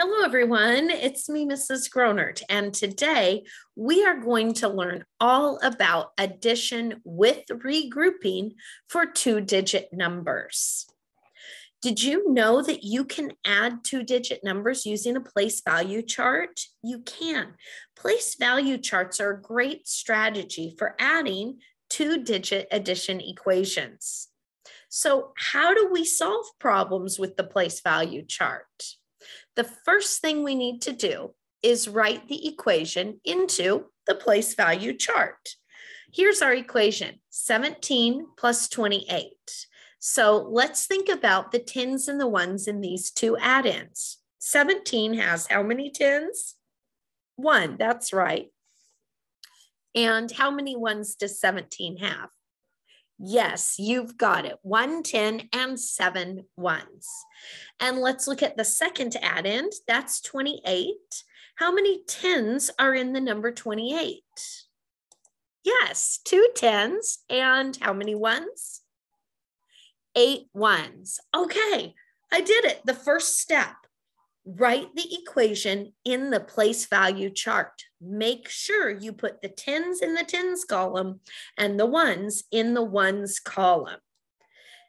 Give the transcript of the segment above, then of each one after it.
Hello, everyone. It's me, Mrs. Gronnert, and today we are going to learn all about addition with regrouping for two digit numbers. Did you know that you can add two digit numbers using a place value chart? You can. Place value charts are a great strategy for adding two digit addition equations. So, how do we solve problems with the place value chart? The first thing we need to do is write the equation into the place value chart. Here's our equation, 17 plus 28. So let's think about the tens and the ones in these two add-ins. 17 has how many tens? One, that's right. And how many ones does 17 have? Yes, you've got it. One, 10, and seven ones. And let's look at the second add-in. That's 28. How many tens are in the number 28? Yes, two tens. And how many ones? Eight ones. Okay, I did it. The first step write the equation in the place value chart. Make sure you put the tens in the tens column and the ones in the ones column.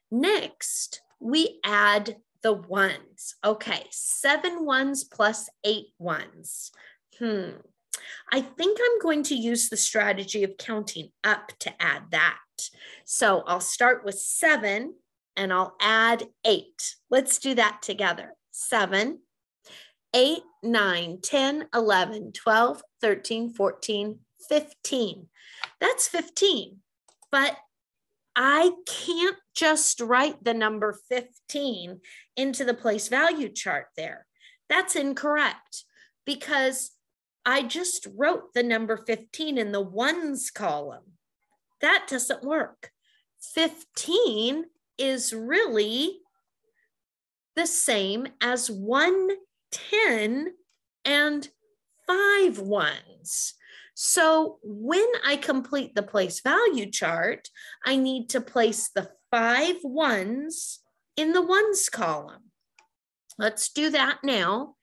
Next, we add the ones. Okay, seven ones plus eight ones. Hmm. I think I'm going to use the strategy of counting up to add that. So I'll start with seven and I'll add eight. Let's do that together. Seven 8, 9, 10, 11, 12, 13, 14, 15. That's 15. But I can't just write the number 15 into the place value chart there. That's incorrect because I just wrote the number 15 in the ones column. That doesn't work. 15 is really the same as one 10 and five ones. So when I complete the place value chart, I need to place the five ones in the ones column. Let's do that now.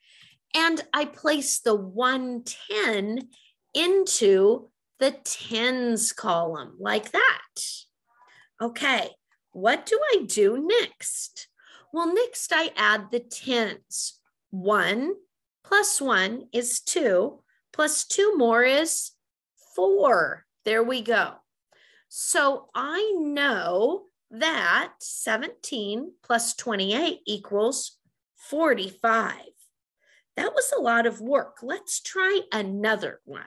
And I place the 110 into the tens column like that. Okay, what do I do next? Well, next I add the tens. 1 plus 1 is 2, plus 2 more is 4. There we go. So I know that 17 plus 28 equals 45. That was a lot of work. Let's try another one.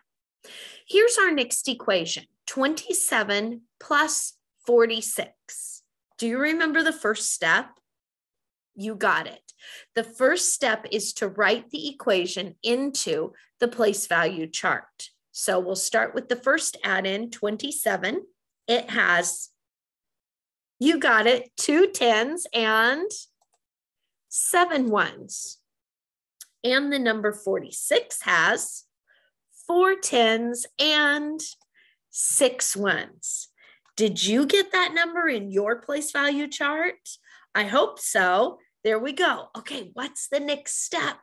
Here's our next equation, 27 plus 46. Do you remember the first step? You got it. The first step is to write the equation into the place value chart. So we'll start with the first add-in, 27. It has, you got it, two tens and seven ones. And the number 46 has four tens and six ones. Did you get that number in your place value chart? I hope so. There we go. Okay, what's the next step?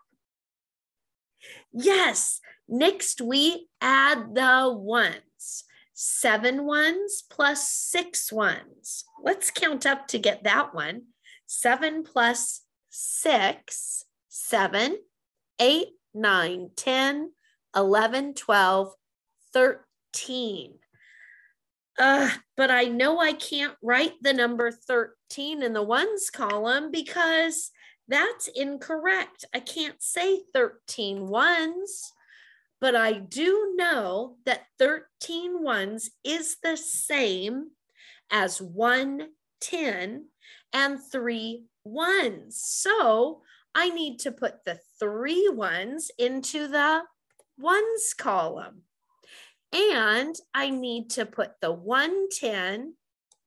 Yes, next we add the ones. Seven ones plus six ones. Let's count up to get that one. Seven plus six, seven, eight, nine, 10, 11, 12, 13. Uh, but I know I can't write the number 13 in the ones column because that's incorrect. I can't say 13 ones, but I do know that 13 ones is the same as 110 and three ones. So I need to put the three ones into the ones column. And I need to put the 110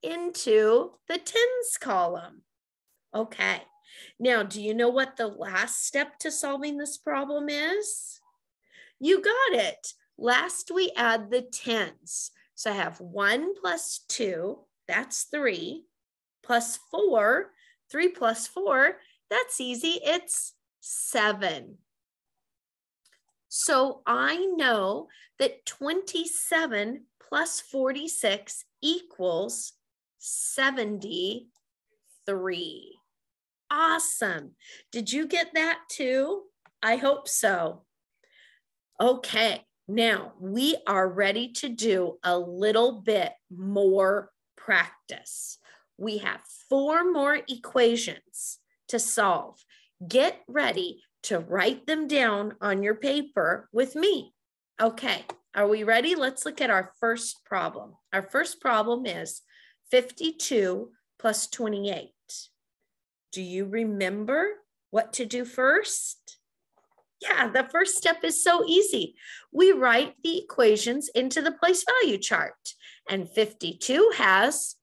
into the tens column. Okay, now do you know what the last step to solving this problem is? You got it. Last we add the tens. So I have one plus two, that's three, plus four, three plus four, that's easy, it's seven. So I know that 27 plus 46 equals 73. Awesome. Did you get that too? I hope so. Okay, now we are ready to do a little bit more practice. We have four more equations to solve. Get ready to write them down on your paper with me. Okay, are we ready? Let's look at our first problem. Our first problem is 52 plus 28. Do you remember what to do first? Yeah, the first step is so easy. We write the equations into the place value chart. And 52 has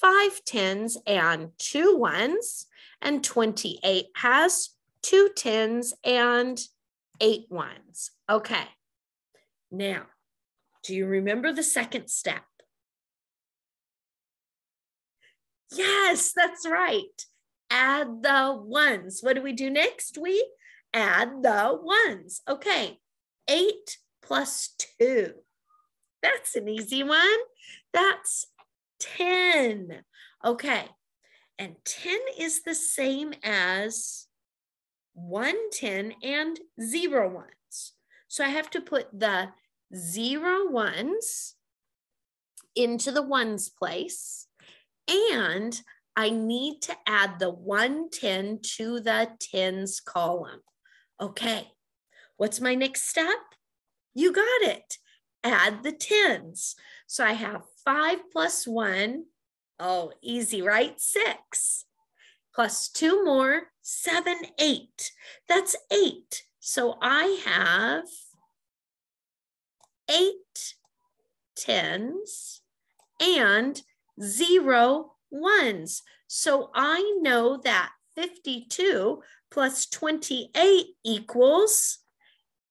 five tens and two ones, and 28 has two tens and eight ones. Okay, now, do you remember the second step? Yes, that's right. Add the ones. What do we do next? We add the ones. Okay, eight plus two. That's an easy one. That's 10. Okay, and 10 is the same as 110 and zero ones. So I have to put the zero ones into the ones place and I need to add the 110 to the tens column. Okay, what's my next step? You got it. Add the tens. So I have five plus one. Oh, easy, right? Six. Plus two more, seven, eight. That's eight. So I have eight tens and zero ones. So I know that 52 plus 28 equals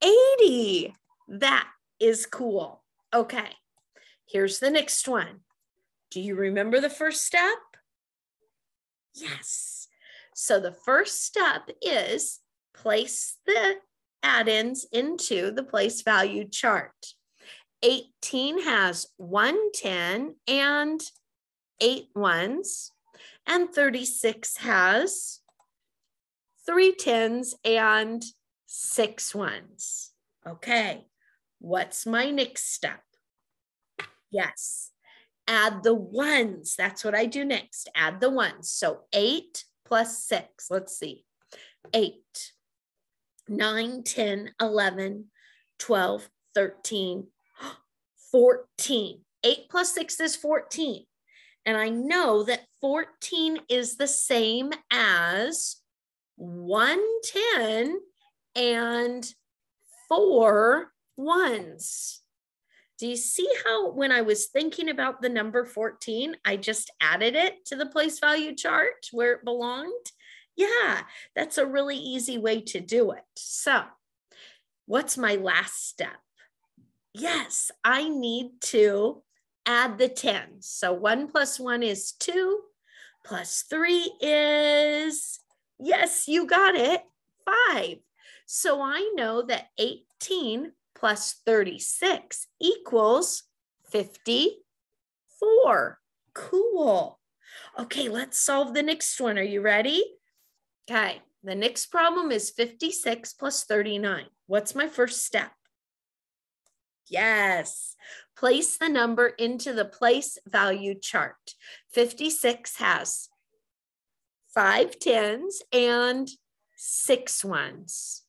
80. That is cool. Okay, here's the next one. Do you remember the first step? Yes. So the first step is place the add-ins into the place value chart. 18 has 110 and eight ones, and 36 has three tens and six ones. Okay, what's my next step? Yes, add the ones. That's what I do next. Add the ones. So eight plus six. Let's see. Eight, nine, 10, 11, 12, 13, 14. Eight plus six is 14. And I know that 14 is the same as 110 and four ones. Do you see how when I was thinking about the number 14, I just added it to the place value chart where it belonged? Yeah, that's a really easy way to do it. So what's my last step? Yes, I need to add the 10. So one plus one is two, plus three is Yes, you got it. Five. So I know that 18 plus 36 equals 54. Cool. Okay, let's solve the next one. Are you ready? Okay, the next problem is 56 plus 39. What's my first step? Yes, place the number into the place value chart. 56 has five tens and six ones.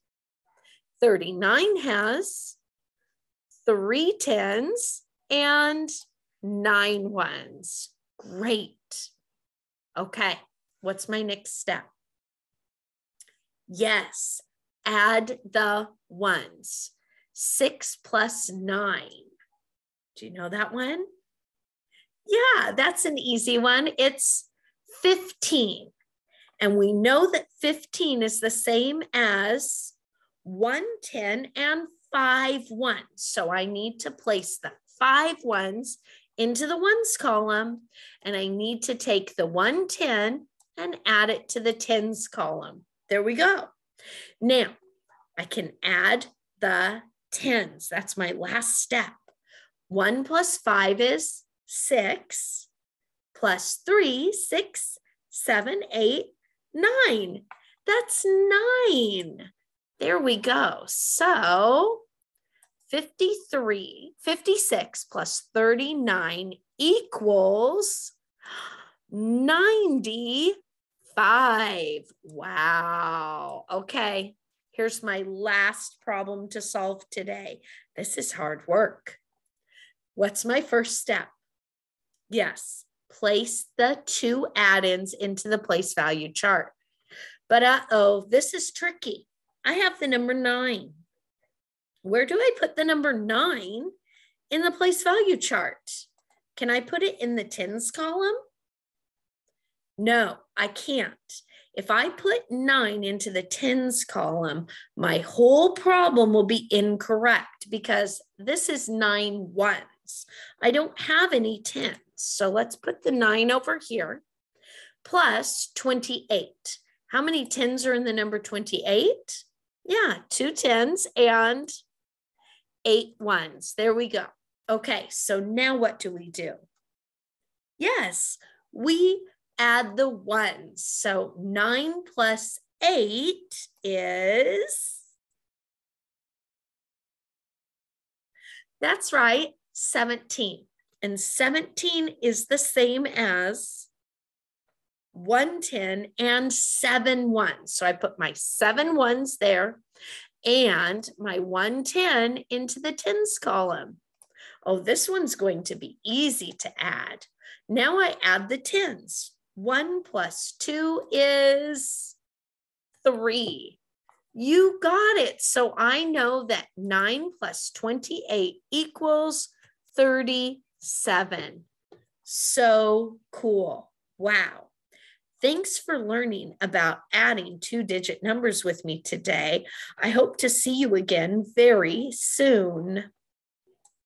39 has three tens and nine ones. Great. Okay, what's my next step? Yes, add the ones. Six plus nine. Do you know that one? Yeah, that's an easy one. It's 15. And we know that 15 is the same as 110 and five ones. So I need to place the five ones into the ones column, and I need to take the 110 and add it to the tens column. There we go. Now I can add the tens. That's my last step. One plus five is six, plus three, six, seven, eight, nine. That's nine. There we go. So 53, 56 plus 39 equals 95. Wow. Okay. Here's my last problem to solve today. This is hard work. What's my first step? Yes, place the two add-ins into the place value chart. But uh-oh, this is tricky. I have the number nine. Where do I put the number nine in the place value chart? Can I put it in the tens column? No, I can't. If I put nine into the tens column, my whole problem will be incorrect because this is nine ones. I don't have any tens. So let's put the nine over here plus 28. How many tens are in the number 28? Yeah, two tens and eight ones. There we go. Okay, so now what do we do? Yes, we add the ones. So nine plus eight is, that's right, 17. And 17 is the same as 110 and seven ones. So I put my seven ones there and my 110 into the tens column. Oh, this one's going to be easy to add. Now I add the tens. One plus two is three. You got it. So I know that nine plus 28 equals 37. So cool. Wow. Thanks for learning about adding two digit numbers with me today. I hope to see you again very soon.